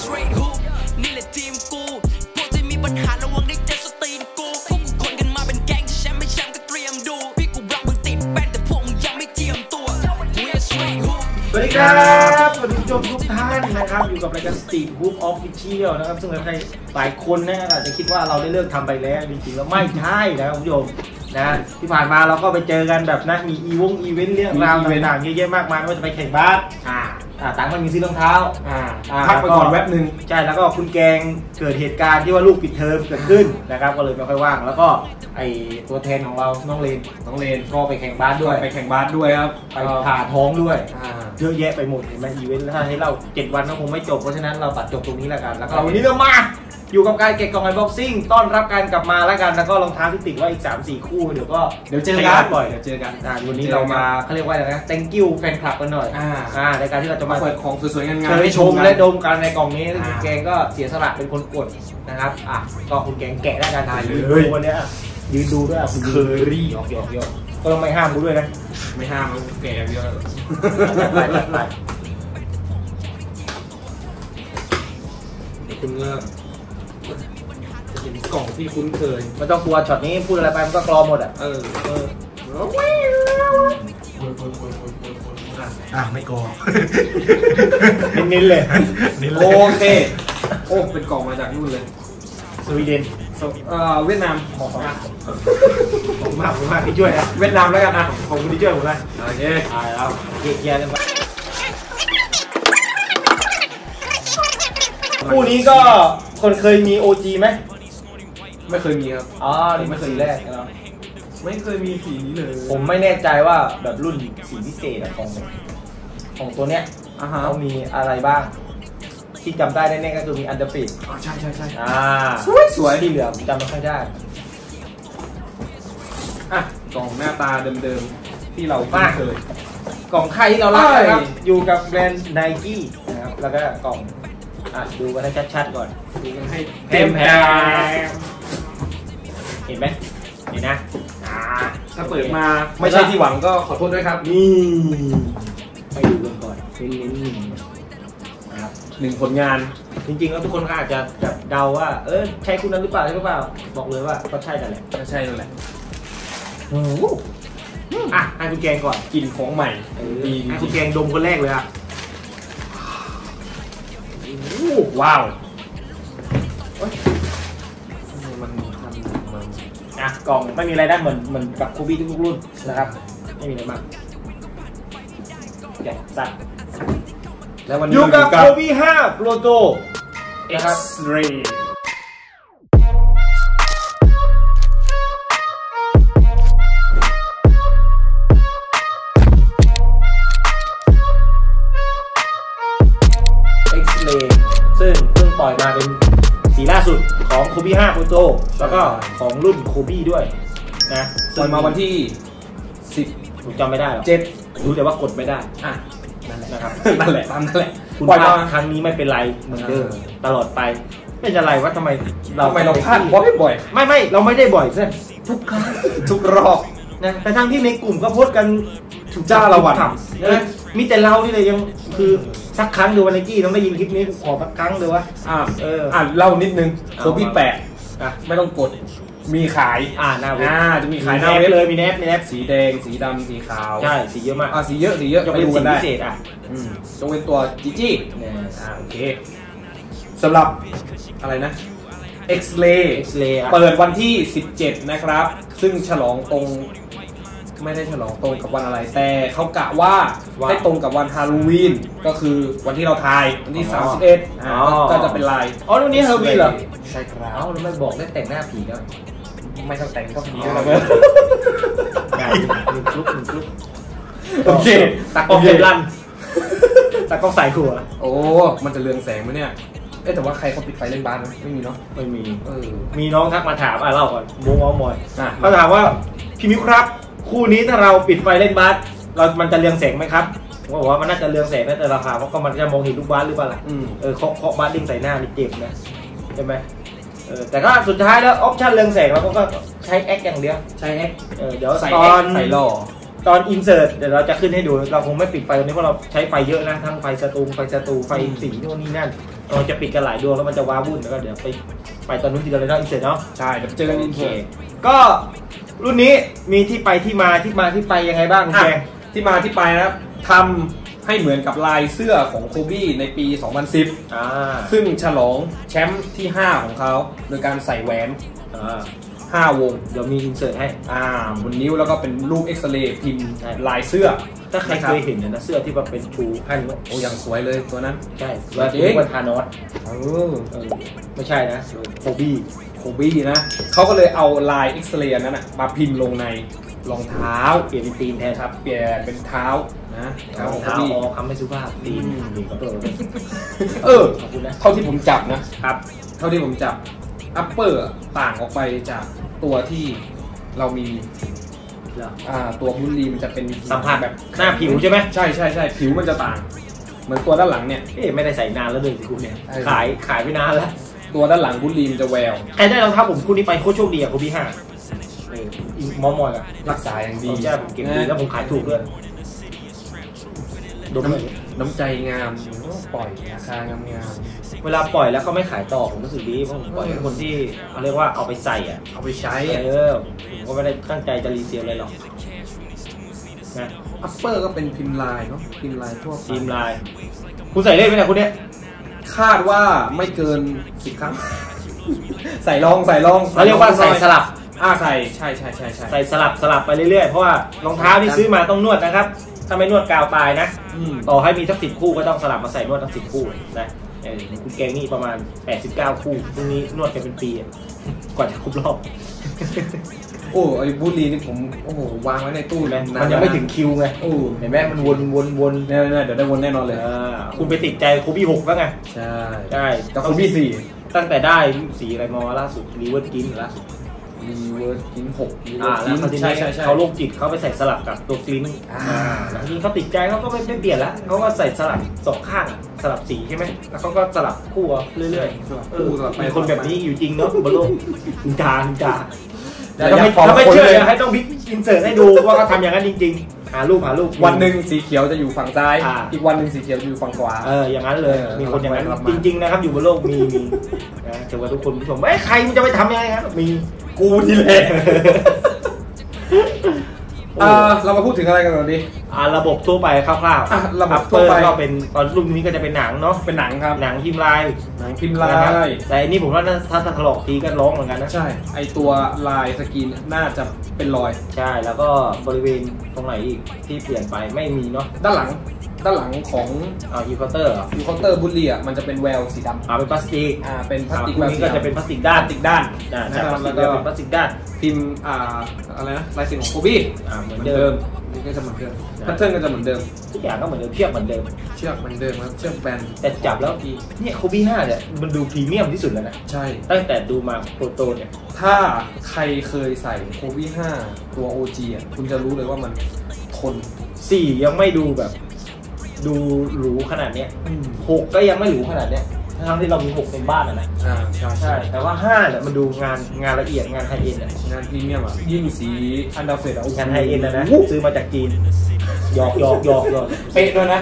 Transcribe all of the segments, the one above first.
street hoop นี่แหละทีมกู พวกที่มีปัญหาระวังได้เจอ street กู พวกกูคนกันมาเป็นแก๊งที่แชมป์ไม่แชมป์ก็เตรียมดู พี่กูบล็อกมึงติดแป้นแต่พวกมึงยังไม่เทียมตัว We're street hoop สวัสดีครับสวัสดีผู้ชมทุกท่านนะครับอยู่กับรายการ Street Hoop Official นะครับซึ่งใครหลายคนนะอาจจะคิดว่าเราได้เลิกทำไปแล้วจริงๆแล้วไม่ใช่นะครับคุณผู้ชมนะที่ผ่านมาเราก็ไปเจอกันแบบนะมีอีวงอีเวนต์เรื่องราวต่างๆเยอะแยะมากมายไม่ว่าจะไปแข่งบาส อ่าอ่าต่างมันมีซื้อรองเท้าอ่าอ่าพักไปก่อนแป๊บหนึ่งใช่แล้วก็คุณแกงเกิดเหตุการณ์ที่ว่าลูกปิดเทอมเกิดขึ้นนะครับก็เลยไม่ค่อยว่าง แล้วก็ไอตัวแทนของเราน้องเลนน้องเลนก็ไปแข่งบาสด้ด้ววยยไปแข่งบาสด้วยครับไปผ่าท้องด้วยอ่าเยอะแยะไปหมดเห็นไหมอีเวนต์ถ้าให้เราเจ็ดวันก็คงไม่จบเพราะฉะนั้นเราตัดจบตรงนี้แล้วกันแล้วก็วันนี้เรามาอยู่กับการเก็บกล่องไอบ็อกซิ่งต้อนรับการกลับมาแล้วกันแล้วก็รองเท้าที่ติดไว่าอีก 3 4 คู่เดี๋ยวก็เดี๋ยวเจอให้กันงาบ่อยเดี๋ยวเจอกันอ่าวันนี้เรามาเขาเรียกว่าอะไรนะ thank you แฟนคลับกันหน่อยอ่าอ่าในการที่เราจะมามาเปิดของสวยๆงามๆเชยให้ชมกันและดมกันในกล่องนี้ซึ่งอ่าคุณแกงก็เสียสละเป็นคนกดนะครับอะก็คุณแกงแกะได้กันได้เลยยืนดูวันเนี้ยอะยืนดูด้วยอะคุณเคอรี่หยอกหยอกหยอกก็ต้องไม่ห้ามกูด้วยนะ ไม่ห้ามเอาแก่เยอะไปไปไปคุณก็เห็นกล่องที่คุ้นเคยไม่ต้องกลัวช็อตนี้พูดอะไรไปมันก็กรอหมดอะ เออ เออ อะไม่โกงเน้นๆเลยโอเค โอ้ เป็นกล่องมาจากนู่นเลยสวีเดนเอ่อเวียดนามขอบคุณมากขอบคุณมากขอบคุณมากที่ช่วยนะเวียดนามแล้วกันอะขอบคุณที่ช่วยผมนะโอเคตายแล้วเกียร์เกียร์กันไปคู่นี้ก็คนเคยมี OG ไหมไม่เคยมีครับ อ๋อนี่ไม่เคยแรกนะไม่เคยมีสีนี้เลย ผมไม่แน่ใจว่าแบบรุ่นสีพิเศษอะของ ของตัวเนี้ยอ่าฮะเขามีอะไรบ้าง ที่จำได้แน่ๆก็คือมี Undefeated อ่าใช่ใช่ใช่อ่าสวยสวยที่เหลือผมจำไม่ค่อยได้ อะกล่องหน้าตาเดิมๆ ที่เราคุ้นเคยกล่องไข่ที่เรารักนะครับใช่อยู่กับแบรนด์ไนกี้นะครับแล้วก็กล่องอะดูกันให้ชัดๆก่อนดูกันให้เต็มแผงเห็นไหมเห็นนะอ่าถ้าเปิดมาไม่ใช่ที่หวังก็ขอโทษด้วยครับนี่ไปดู กันก่อนเป็นเน้นหนึ่งนะครับหนึ่งผลงาน จริงๆแล้วทุกคนก็อาจจะแบบเดาว่า เออใช่คุณนั้นหรือเปล่าใช่หรือเปล่า บอกเลยว่าก็ใช่นั่นแหละก็ใช่นั่นแหละโอ้โหอะให้คุณแกงก่อนกลิ่นของใหม่เออดีให้คุณแกงดมคนแรกเลยอะว้าวเอ้ยทำไมมันมันมันอะกล่องไม่มีอะไรได้เหมือนเหมือนกับคูบี้ทุกรุ่นนะครับ ไม่มีอะไรมากแกะสัตว์ แล้ววันนี้อยู่กับเราโคบี้5 Pro Pro นะครับ X-ray เอ็กซ์เลซึ่งเพิ่งปล่อยมาเป็นสีล่าสุดของโคบี้5 Pro Pro แล้วก็ของรุ่นโคบี้ด้วยนะปล่อยมาวันที่ผมจำไม่ได้หรอก17รู้แต่ว่ากดไม่ได้อะ นั่นแหละนะครับนั่นแหละตามนั่นแหละคุณปล่อยพลามาดครั้งนี้ไม่เป็นไรเหมือนเดิมเออตลอดไป ไม่เป็นไรว่าทำไมทำไมเราพลาดบ่อยบ่อย ไม่ไม่เราไม่ได้บ่อยเพื่อนทุกครั้งทุกรอบนะแต่ทั้งที่ในกลุ่มก็โพสต์กันถูกจ้าละวันถามนะมีแต่เราที่เลยยังคือสักครั้งเดียววันไนกี้ต้องได้ยินคลิปนี้ขอสักครั้งเดียววะอะเอออะเล่านิดนึงเอาโคบี้แปะอะไม่ต้องกด มีขายอ่าหน้าเว็บอ่าจะมีขายหแอน้าปเว็บเลยมีแอปมีแอปสีแดง สีดำสีขาวใช่สีเยอะมากอะสีเยอะสีเยอะยกไปเป็นดูสีกันได้พิเศษอะอืมยกเว้นตัวจีจี้เนี่ยอ่าโอเคสำหรับอะไรนะ X-ray X-ray อะเปิดวันที่ 17 นะครับ ซึ่งฉลองตรง ไม่ได้ฉลองตรงกับวันอะไรแต่เขากะว่าว่าให้ตรงกับวันฮาโลวีนก็คือวันที่เราทายวันที่ อ๋อ31อ่าอ๋อ ก็จะเป็นลายอ๋อวันนี้ฮาโลวีนเหรอ ใช่ครับเอ้าแล้วไม่บอกได้แต่งหน้าผีแล้วไม่ต้องแต่งก็ผีอ๋อแล้วได้หนึ่งกรุ๊ปหนึ่งกรุ๊ปโอเคตากล้องเก็บลั่นตากล้องสายขั้วโอ้ มันจะเรืองแสงไหมเนี่ย เอ๊ะแต่ว่าใครเขาปิดไฟเล่นบ้านนะไม่มีเนาะไม่มี เออ มีน้องทักมาถามอะเล่าก่อนมูมอมอยอะ เขาถามว่าพี่มิวครับ คู่นี้ถ้าเราปิดไฟเล่นบาสเรา มันจะเรืองแสงไหมครับผมก็บอกว่ามันน่าจะเรืองแสงนะแต่ราคาเพราะก็มันจะมองเห็นลูกบาสหรือเปล่าล่ะอืม เออเคาะเคาะบาสดิ้งใส่หน้านี่เจ็บนะใช่ไหมเออแต่ก็สุดท้ายแล้ว option เรืองแสงเราก็ใช้ act อย่างเดียวใช่ act เออเดี๋ยวใส่ตแออคน ใส่หล่อ ตอน insert เดี๋ยวเราจะขึ้นให้ดูเราคงไม่ปิดไฟตรงนี้เพราะเราใช้ไฟเยอะนะทั้งไฟสตูไฟสตูไฟสีนู่นนี่นั่นเราจะปิดกันหลายดวงแล้วมันจะว้าวุ่นแล้วก็เดี๋ยวไปไปตอนนู้นทีเดียวเลยเนาะ insert เนาะใช่เดี๋ยวเจอกันโอเค insert ก็ รุ่นนี้มีที่ไปที่มาที่มาที่ไปยังไงบ้างคุณอะแกงที่มาที่ไปนะครับทำให้เหมือนกับลายเสื้อของโคบี้ในปี 2010อ่าซึ่งฉลองแชมป์ที่ 5 ของเขาโดยการใส่แหวนอ่า 5 วง เดี๋ยวมี insert ให้ อ่าบนนิ้วแล้วก็เป็นรูปเอ็กซเรย์พิมพ์ใช่ลายเสื้อ ถ้าใครเคยเห็นเนี่ยนะเสื้อที่มันเป็นชูห้านิ้วโอ้ยังสวยเลยตัวนั้น ใช่แล้วจริงเรียกว่าทานอสเออเออไม่ใช่นะโคบี้โคบี้นะเขาก็เลยเอาลายเอ็กซเรย์นั้นนะมาพิมพ์ลงในรองเท้าเปลี่ยนเป็นตีนแทนครับเปลี่ยนเป็นเท้านะเท้ารอของงโคเท้าบี้อ๋อคำไม่สุภาพตีนอืมดีกว่าเออเออขอบคุณนะเท่าที่ผมจับนะครับ เท่าที่ผมจับอัปเปอร์ต่างออกไปจาก ตัวที่เรามีเหรออ่าตัวบุลลีมันจะเป็นสัมผัสแบบหน้าผิวใช่ไหมใช่ใช่ใช่ผิวมันจะต่าง เหมือนตัวด้านหลังเนี่ย เอ๊ะไม่ได้ใส่นานแล้วเลยสิคุณเนี่ย ใช่ ขายขายไปนานแล้วตัวด้านหลังบุลลีมันจะแววใครได้รองเท้าผมคู่นี้ไปโคตรโชคดีอะโคบี้ห้าเอออีมอมอยอะรักษาอย่างดีดีใช่ผมเก็บดีแล้วผมขายถูกด้วยดมเลย น้ำใจงามปล่อยราคางามงามเวลาปล่อยแล้วเขาไม่ขายต่อผมรู้สึกดีเพราะผมปล่อยให้คนที่เขาเรียกว่าเอาไปใส่อะเอาไปใช้เออผมก็ไม่ได้ตั้งใจจะ resell เลยหรอกนะ upper ก็เป็นพิมพ์ลายเนาะพิมพ์ลายทั่วไปพิมพ์ลายคุณใส่เล่นไหมเนี่ยคุณเนี่ยคาดว่าไม่เกินสิบครั้ง ใส่ลองใส่ลองเขาเรียกว่าใส่สลับ อ่าใส่ใช่ใช่ใช่ใช่ใส่สลับสลับไปเรื่อยๆ เพราะว่ารองเท้าที่ซื้อมาต้องนวดนะครับ ถ้าไม่นวดกาวตายนะ อืมต่อให้มีสักสิบคู่ก็ต้องสลับมาใส่นวดทั้งสิบคู่นะเออคุณแกงนี่ประมาณ 89 คู่พรุ่งนี้นวดกันเป็นปีอะกว่าจะครบรอบ โอ้ไอ้บุหรีนี่ผมโอ้โหวางไว้ในตู้ใช่ไหมนานมันยังไม่ถึงคิวไงโอ้เห็นไหมมันวนวนวนเนี่ยเนี่ยเดี๋ยวได้วนแน่นอนเลยอ่าคุณไปติดใจโคบี้หกแล้วไง ใช่ใช่กับคูบี้สี่ตั้งแต่ได้สีอะไรมาล่าสุดรีเวิร์ดกินล่าสุด รีเวิร์สกินหกรีเวิอ่าร์สแล้วเขาทีกินใช่นี้ใช่ใช่เขาโรคจิตเขาไปใส่สลับกับตัวกลิ้นอ่าอ่าแล้วทีนี้เขาติดใจเขาก็ไม่ไม่เปลี่ยนละเขาก็ใส่สลับสองข้างอะสลับสีใช่ไหมแล้วเขาก็สลับคู่เอาเรื่อยๆสลับเอคู่อสลับไปมีคนแบบนี้อยู่จริงเนาะบนโลกนินจานินจาแต่แต่ถ้าไม่อย่าปลอมถ้าไม่คนเชื่อเลยเดี๋ยวให้ต้องพิกอินเสิร์ตให้ดูว่าเขาทำอย่างนั้นจริง ๆ หารูปหารูปวันหนึ่งสีเขียวจะอยู่ฝั่งซ้ายอ่าอีกวันหนึ่งสีเขียวจะอยู่ฝั่งขวาเอออย่างนั้นเลยเออมีคนอย่างนั้นรับมาจริง ๆ นะครับ อยู่บนโลกมีมีนะเชื่อว่าทุกคนผู้ชมเอ้ยใครมันจะไปทำยังไงครับมี กูนี่แหละ อ่าเรามาพูดถึงอะไรกันก่อนดี อ่าระบบทั่วไปคร่าวๆอะระบบอัปทั่เปอวไปร์ก็เป็นตอนรุ่นนี้ก็จะเป็นหนังเนาะเป็นหนังครับ หนังพิมพ์ลายหนังพิมพ์ลานะครับยแต่อันนี้ผมว่าถ้าถ้าถลอกทีก็ร้องเหมือนกันนะใช่ ไอตัวลายสกรีนน่าจะเป็นรอย ใช่แล้วก็บริเวณตรงไหนอีกที่เปลี่ยนไปไม่มีเนาะด้านหลัง ด้านหลังของอ่ายูคาเตอร์เหรอยูเคาน์เตอร์บุลลี่อะมันจะเป็นแววสีดำอ่าเป็นพลาสติกอ่าเป็นพลาสติกอ่าพวกนี้ก็จะเป็นพลาสติกด้านติกด้านอ่าพลาสติกนะใช่ครับแล้วกก็เป็นพลาสติกด้าน พิมพ์อ่าอะไรนะลายเซ็นของโคบี้อ่าเหมือนเหมือนเดิมเหมือนเดิม นี่ก็จะเหมือนเดิมนะ pattern ก็จะเหมือนเดิม ทุกอย่างก็เหมือนเดิมเทียบเหมือนเดิม เชือกเหมือนเดิมครับเชือกแบนแต่จับแล้วเนี่ยโคบี้ห้าเนี่ยมันดูพรีเมียมที่สุดแล้วนะใช่ ตั้งแต่ดูมา Protro เนี่ย ถ้าใครเคยใส่โคบี้5ตัว OG อะคุณจะรู้เลยว่ามันทนสี่ยังไม่ดูแบบ ดูหรูขนาดเนี้ยหกก็ยังไม่หรูขนาดเนี้ย ทั้งที่เรามีหกในบ้านอะนะอ่าใช่ใช่แต่ว่าห้าเนี่ยมันดูงานงานละเอียดงาน high-end อะงานพรีเมียมอะยิ่งสี Undefeated อะโอ้โหงาน high-end นะนะซื้อมาจากจีนหยอกหยอกหยอกหยอก เป๊ะด้วยนะ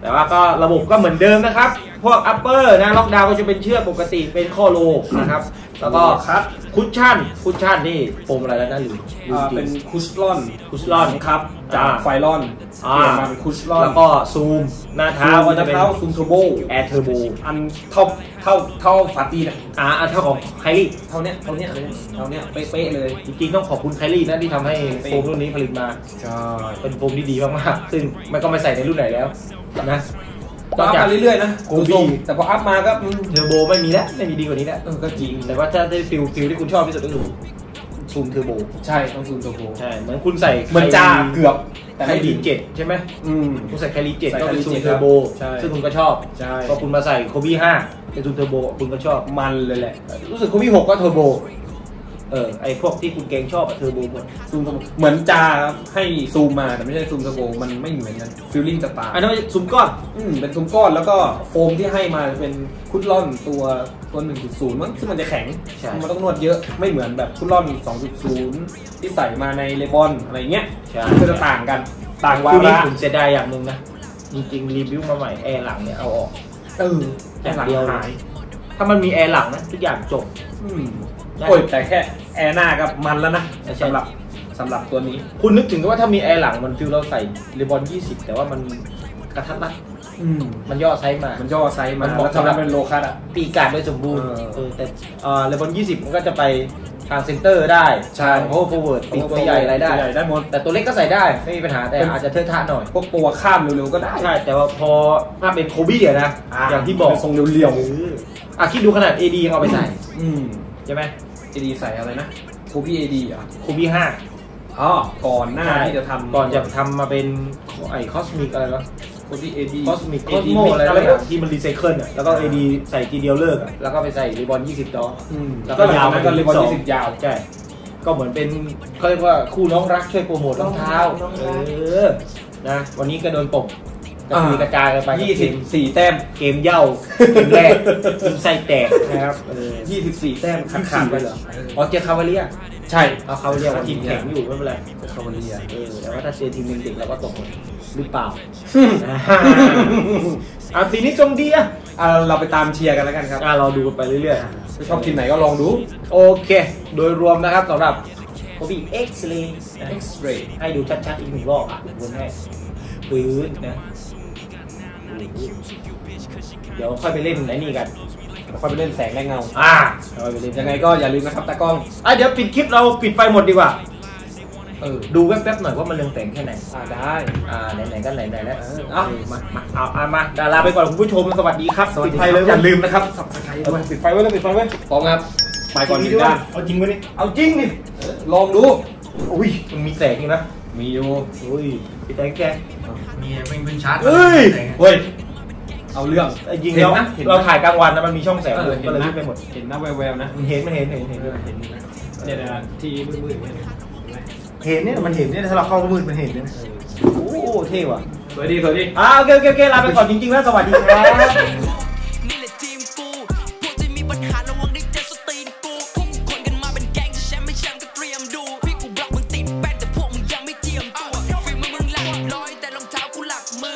แต่ว่าก็ระบบก็เหมือนเดิมนะครับ พวก upper นะล็อกดาวน์ก็จะเป็นเชือกปกติเป็นข้อ low นะครับ แล้วก็ครับ cushion cushion นี่โฟมอะไรแล้วนะหรืออ่าเป็น Cushlon Cushlon ครับจากอ่า Phylonอ่าเปลี่ยนมาเป็นคุชลอนแล้วก็ซูม หน้าเท้าก็จะเป็นเท้าซูมเทอร์โบแอร์เทอร์โบอันเท่าเท่าเท่าฟาตีนะอ่าอันเท่าของไคลี่เท่าเนี้ยเท่าเนี้ยเลยเท่าเนี้ยเป๊ะๆเลยจริงๆต้องขอบคุณไคลี่นะที่ทำให้โฟมรุ่นนี้ผลิตมา ใช่เป็นโฟมที่ดีมากๆ ซึ่งมันก็ไม่ใส่ในรุ่นไหนแล้วนะ ก็อัพมาเรื่อยๆนะโกดูบีทรงแต่พออัพมาก็อืมเทอร์โบไม่มีแล้วไม่มีดีกว่านี้แล้วเออก็จริง แต่ว่าถ้าได้ฟิลฟิลที่คุณชอบที่สุดก็คือซูมเทอร์โบใช่ต้องซูมตัวโบใช่เหมือนคุณใส่เหมือนจ้าเกือบแต่ไคไม่ลีดีเจ็ดใช่ไหมอืมคุณใส่ไคลีเจ็ดใส่ก็เป็น Kylie ซูม7เทอร์โบใช่ซึ่งคุณก็ชอบใช่พอคุณมาใส่โคบี้ห้าเป็นซูมเทอร์โบคุณก็ชอบมันเลยแหละรู้สึกโคบี้หกก็เทอร์โบ เออไอพวกที่คุณเกงชอบอะเทอร์โบหมดซูมเหมือนจะให้ซูมมาแต่ไม่ใช่ซูมเทอร์โบมันไม่เหมือนกันฟิลลิ่งจะต่างอันนั้นซุมก้อนอืมเป็นซูมก้อนแล้วก็โฟมที่ให้มาเป็นคุดล่อนตัวตัว 1.0 มั้งซึ่งมันจะแข็ง ใช่ มันต้องนวดเยอะไม่เหมือนแบบ Cushlon 2.0 ที่ใส่มาในเลบอนอะไรเงี้ยใช่ก็จะต่างกันต่างวาคือนี่ระผมเสียดายอย่างหนึ่งนะ จริงๆ รีวิวมาใหม่แอร์หลังเนี่ยเอาออก เออแต่แต่หลังเดียว หาย ถ้ามันมีแอร์หลังนะทุกอย่างจบ อืม โอ้ยแต่แค่แอร์หน้ากับมันแล้วนะใช่สำหรับสำหรับตัวนี้ คุณนึกถึงว่าถ้ามีแอร์หลังมัน feel เราใส่รีบอน20 แต่ว่ามันกระทัดรัดอืมมันย่อไซส์มา มันย่อไซส์มัมานเหมาะแล้วสำหรับเป็น low cut อะ ปีกการด้วยสมบูรณ์เออเออแต่เอ่อรีบอน20 มันก็จะไปทาง center ได้ใช่ทาง power forward ปีกตัวใหญ่อะไรได้ตัวใหญ่ได้หมดแต่ตัวเล็กก็ใส่ได้ ไม่มีปัญหาแต่เป็นอาจจะเทอะทะหน่อย พวกตัวข้ามเร็วๆก็ได้ ใช่ แต่ว่าพอถ้าเป็นโคบี้อะนะ อย่างที่บอกทรงเรียวเอออะคิดดูขนาด AD ยังเอาไปใส่ๆอืม ใช่ไหม AD ใส่อะไรนะ Kobe AD อะโคบี้ห้าอ๋อก่อนหน้าที่จะทำก่อนจะทำมาเป็นไอคอสมิกอะไรวะโคบี้เอดีคอสมิกคอสโมอะไรอะไรอย่างที่มันรีไซเคิลอะแล้วก็ AD ใส่ทีเดียวเลิกอะแล้วก็ไปใส่รีบอน20ดออืมแล้วก็ก็าววยายนั้นก็เลยบอล12ยี่สิบยาว ใช่ ก็เหมือนเป็นเขาเรียกว่าคู่น้องรักช่วยโปรโมทรองเท้าน้องรักเออนะ วันนี้ก็โดนตบ กระจุยกระจายกันไปกับยี่เกสิบมสี่แต้มเกมเหย้าเกมแรกทีมไส้แตกนะครับเออยี่สิบสี่แต้มขาดขาดไปเหรออ๋อเจอ Cavalier ใช่เอา Cavalier ว่าทีมแข็งอยู่ไม่เป็นไร Cavalier เออแต่ว่าถ้าเจอทีมเด็กๆเราก็ตกหมดหรือเปล่าอะทีนี้ทรงดีอะอะเราไปตามเชียร์กันแล้วกันครับอะเราดูกันไปเรื่อยชอบทีมไหนก็ลองดูๆโอเค โดยรวมนะครับสำหรับโคบี้เอ็กซ์เลย์ X-ray ให้ดูชัดๆอีกหนึ่งรอบอะคุณแม่ปืนนะ เดี๋ยวค่อยไปเล่นไหนนี่กันแล้วค่อยไปเล่นแสงและเงา อ่าค่อยไปเล่นยังไงก็อย่าลืมนะครับตากล้องอะเดี๋ยวปิดคลิปเราปิดไฟหมดดีกว่า เออ ดูแป๊บๆหน่อยว่ามันเรืองแสงแค่ไหน อ่าได้ อ่าไหนๆก็ไหนๆแล้วเออเอาเอามามาเอาเอามาดาราไปก่อนคุณผู้ชมสวัสดีครับสวัสดีปิไฟไฟเลเลยอย่าลืมนะครับ subscribe เออปิดไฟไว้แล้วปิดไฟไว้พร้อมครับไปก่อนหนึ่งด้านเอาจริงไหมนี่เอาจริงดิลองดู อุ้ยมันมีแสงอยู่นะมีอยู่อุ้ยพี่แตงแก มีเป็นเป็นชาร์จเอ้ยเฮ้ยเอาเรื่องเอ้ยยิงเห็นเรานะเห็นนะเราถ่ายกลางวันนะมันมีช่องแสงเออก็เลยเห็นนะไม่ไปหมดเห็นนะแววๆนะมันเห็นมันเห็นเห็นเห็นเห็นนะเนี่ยนะที่มืดๆเนี่ยเห็นเนี่ยมันเห็นเนี่ยถ้าเราเข้ามืดมันเห็นเนี่ยโอ้เท่ว่ะสวยดีสวยดีอ่าโอเคโอเคโอเคลาไปก่อนจริงๆแล้วสวัสดีครับ